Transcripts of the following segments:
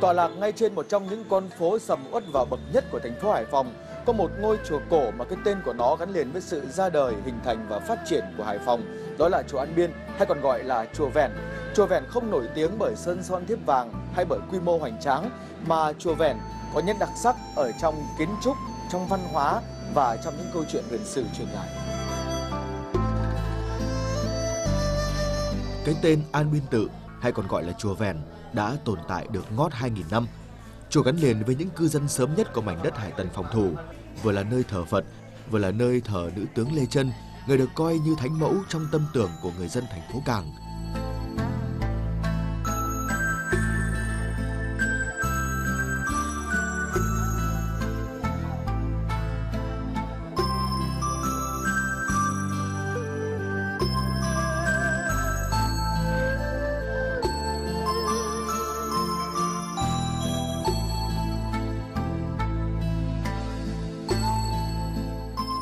Tọa lạc ngay trên một trong những con phố sầm uất và bậc nhất của thành phố Hải Phòng, có một ngôi chùa cổ mà cái tên của nó gắn liền với sự ra đời, hình thành và phát triển của Hải Phòng. Đó là chùa An Biên hay còn gọi là chùa Vẹn. Chùa Vẹn không nổi tiếng bởi sơn son thiếp vàng hay bởi quy mô hoành tráng, mà chùa Vẹn có những đặc sắc ở trong kiến trúc, trong văn hóa và trong những câu chuyện huyền sử truyền lại. Cái tên An Biên Tự hay còn gọi là chùa Vèn, đã tồn tại được ngót 2.000 năm. Chùa gắn liền với những cư dân sớm nhất của mảnh đất Hải Tần phòng thủ, vừa là nơi thờ Phật, vừa là nơi thờ nữ tướng Lê Trân, người được coi như thánh mẫu trong tâm tưởng của người dân thành phố Cảng.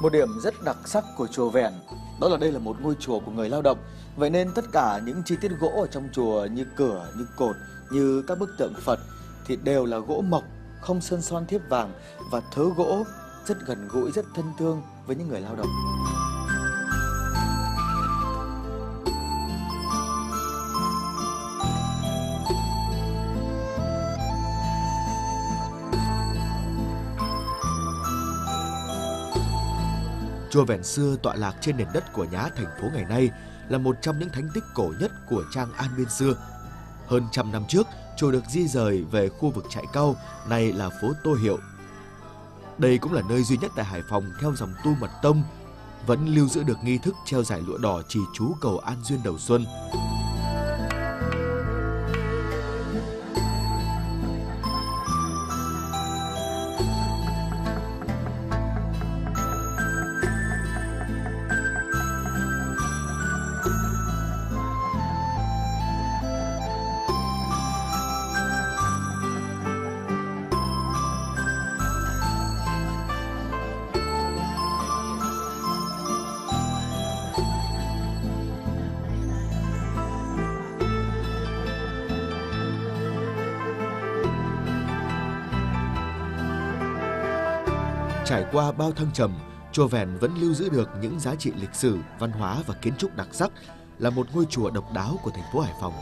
Một điểm rất đặc sắc của chùa Vẹn đó là đây là một ngôi chùa của người lao động. Vậy nên tất cả những chi tiết gỗ ở trong chùa như cửa, như cột, như các bức tượng Phật thì đều là gỗ mộc, không sơn son thiếp vàng và thớ gỗ rất gần gũi, rất thân thương với những người lao động. Chùa Vẹn xưa tọa lạc trên nền đất của nhá thành phố ngày nay là một trong những thánh tích cổ nhất của trang An Biên xưa. Hơn trăm năm trước, chùa được di rời về khu vực trại cao, nay là phố Tô Hiệu. Đây cũng là nơi duy nhất tại Hải Phòng theo dòng tu mật tông, vẫn lưu giữ được nghi thức treo giải lụa đỏ trì chú cầu an duyên đầu xuân. Trải qua bao thăng trầm, chùa Vẹn vẫn lưu giữ được những giá trị lịch sử, văn hóa và kiến trúc đặc sắc, là một ngôi chùa độc đáo của thành phố Hải Phòng.